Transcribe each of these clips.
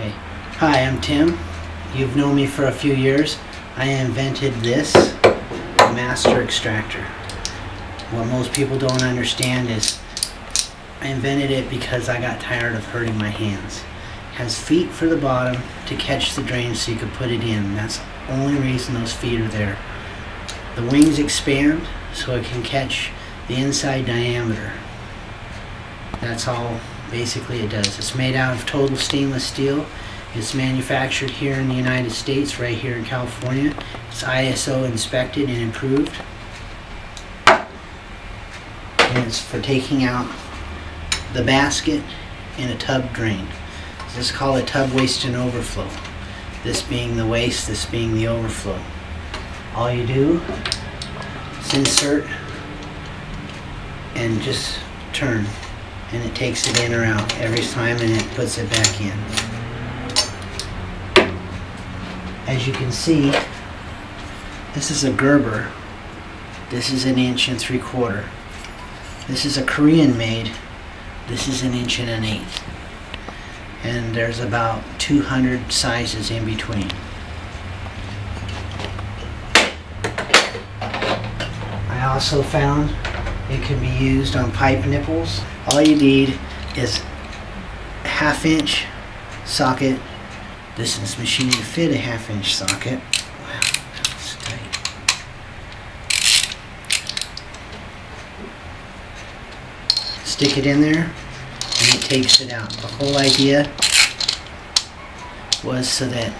Okay. Hi, I'm Tim. You've known me for a few years. I invented this master extractor. What most people don't understand is I invented it because I got tired of hurting my hands. It has feet for the bottom to catch the drain so you can put it in. That's the only reason those feet are there. The wings expand so it can catch the inside diameter. That's all basically it does. It's made out of total stainless steel. It's manufactured here in the United States, right here in California. It's ISO inspected and improved. And it's for taking out the basket in a tub drain. This is called a tub waste and overflow. This being the waste, this being the overflow. All you do is insert and just turn and it takes it in or out every time and it puts it back in. As you can see, this is a Gerber. This is an inch and three quarter. This is a Korean made. This is an inch and an eighth. And there's about 200 sizes in between. I also found it can be used on pipe nipples. All you need is a half inch socket. This is machine to fit a half inch socket. Stick it in there and it takes it out. The whole idea was so that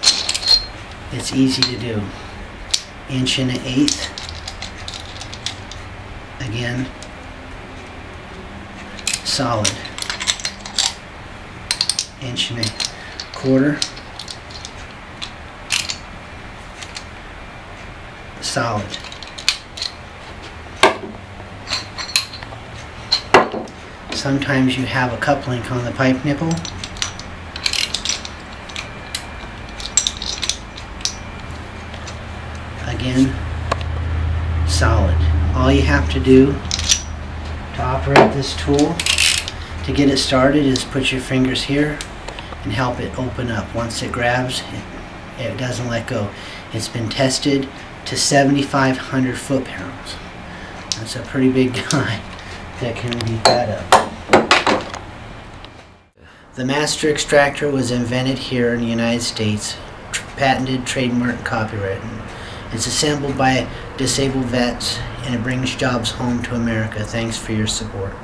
it's easy to do. Inch and an eighth. Again, solid. Inch and a quarter. Solid. Sometimes you have a coupling on the pipe nipple. Again, solid. All you have to do to operate this tool to get it started is put your fingers here and help it open up. Once it grabs, it, doesn't let go. It's been tested to 7,500 foot-pounds. That's a pretty big guy that can beat that up. The Master Extractor was invented here in the United States, patented, trademarked, and copyrighted. It's assembled by disabled vets and it brings jobs home to America. Thanks for your support.